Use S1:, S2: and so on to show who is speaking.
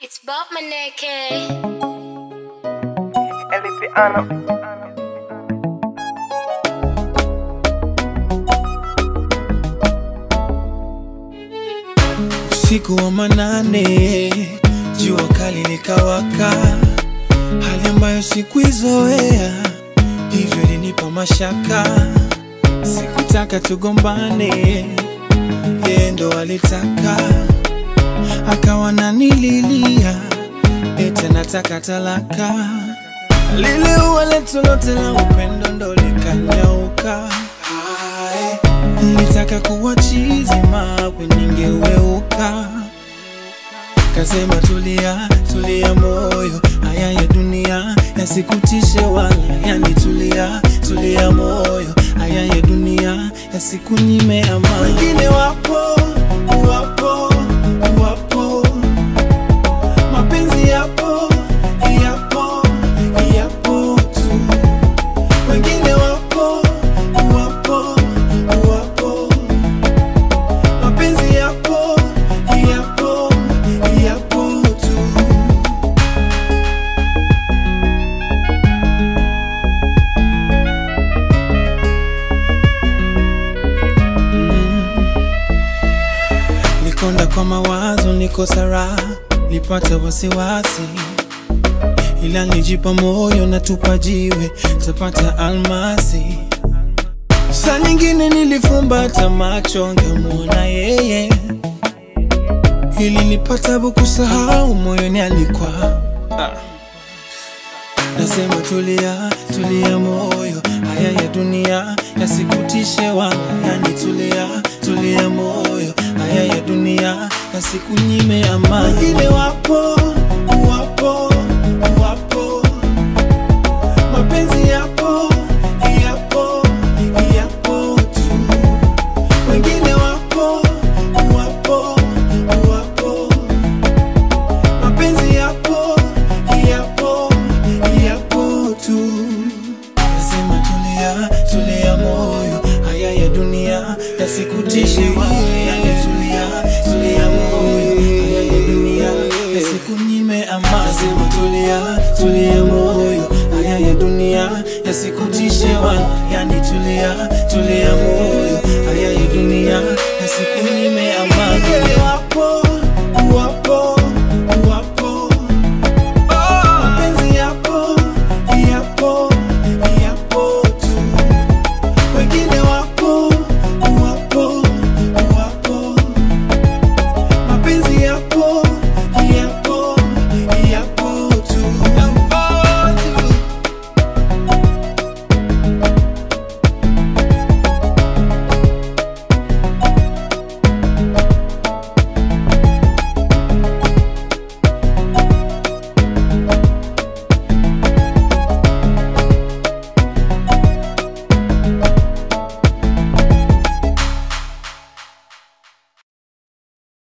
S1: It's Bob Maneke.
S2: Elipiano.
S3: Usiku wa manane, jua kali likawaka, hali ambayo sikuizoea, hivyo ilinipa mashaka. Sikutaka tugombane, yeye ndo alitaka, akawa nanililia, eti nataka talaka. Lile ua letu lote la upendo ndo likanyauka. Hai, Nilitaka kuwa chizi mawe ningeweuka. Kasema tulia, tulia moyo, haya ya dunia yasikutishe wala yanitulia, tulia moyo, haya ya dunia yasikunyime amani. Wengine wapo, wapo, kwa mawazo, niko sara, nipata wasiwasi, ila nijipa moyo na tupa jiwe, tapata almasi. Saa nyingine nilifumbata macho, ngemwona yeye, ili nipata bukusahau moyoni alikuwa ah. Nasema tulia, tulia moyo, haya ya dunia yasikutishe wa yani tulia moyo, haya ya dunia nyime amani. Wengine wapo, wapo, wapo, mapenzi yapo, yapo, yapo tu. Wengine wapo, wapo, wapo, mapenzi yapo, yapo, yapo tu. Nasema tulia, tulia moyo, haya ya dunia yasikutishe wewe, amani. Nasema tulia, tulia moyo, haya ya dunia yasikutishe wala, yani tulia, tulia moyo, haya ya dunia yasikunyime amani.